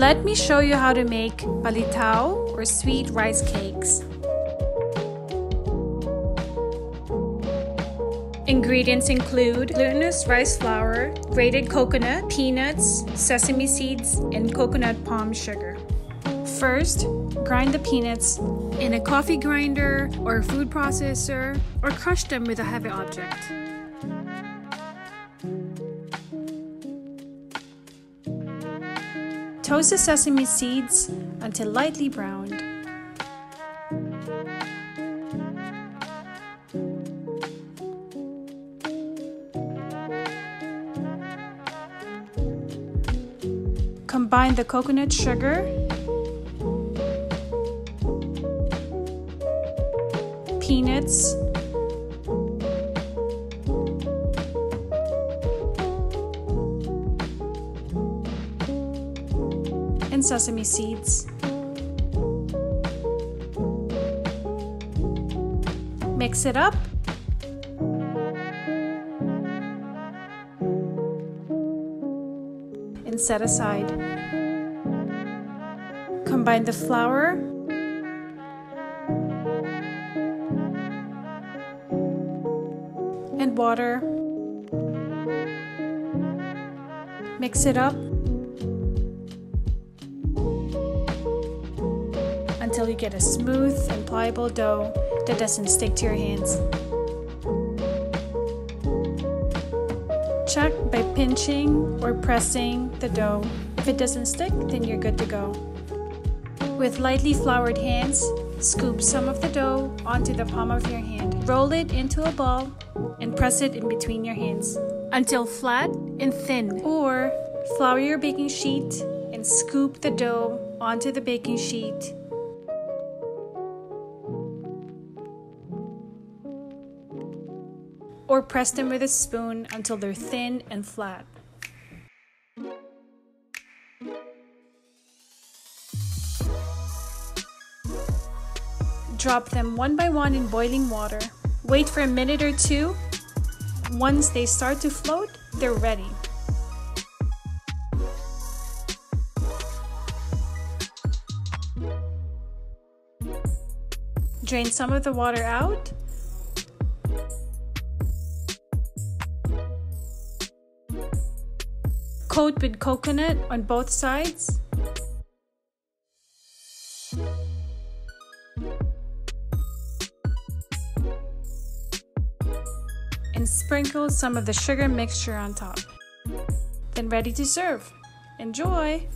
Let me show you how to make palitaw or sweet rice cakes. Ingredients include glutinous rice flour, grated coconut, peanuts, sesame seeds, and coconut palm sugar. First, grind the peanuts in a coffee grinder or food processor or crush them with a heavy object. Toast the sesame seeds until lightly browned. Combine the coconut sugar, peanuts, and sesame seeds. Mix it up. And set aside. Combine the flour and water. Mix it up until you get a smooth and pliable dough that doesn't stick to your hands. Check by pinching or pressing the dough. If it doesn't stick, then you're good to go. With lightly floured hands, scoop some of the dough onto the palm of your hand. Roll it into a ball and press it in between your hands until flat and thin. Or flour your baking sheet and scoop the dough onto the baking sheet or press them with a spoon until they're thin and flat. Drop them one by one in boiling water. Wait for a minute or two. Once they start to float, they're ready. Drain some of the water out Coat with coconut on both sides. And sprinkle some of the sugar mixture on top. Then ready to serve. Enjoy!